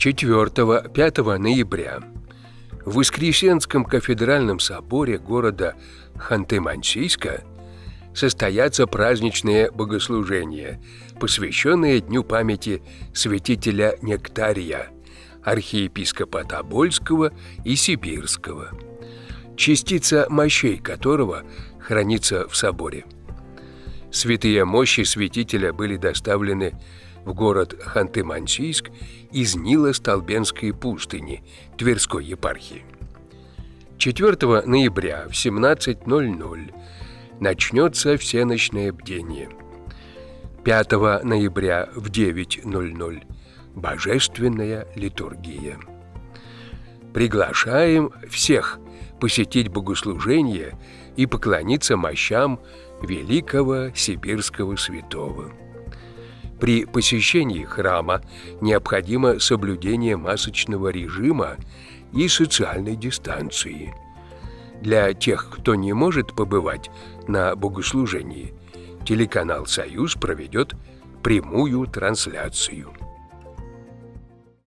4-5 ноября в Воскресенском кафедральном соборе города Ханты-Мансийска состоятся праздничные богослужения, посвященные Дню памяти святителя Нектария, архиепископа Тобольского и Сибирского, частица мощей которого хранится в соборе. Святые мощи святителя были доставлены в город Ханты-Мансийск из Нила-Столбенской пустыни Тверской епархии. 4 ноября в 17.00 начнется всеночное бдение. 5 ноября в 9.00 божественная литургия. Приглашаем всех посетить богослужение и поклониться мощам великого сибирского святого. При посещении храма необходимо соблюдение масочного режима и социальной дистанции. Для тех, кто не может побывать на богослужении, телеканал «Союз» проведет прямую трансляцию.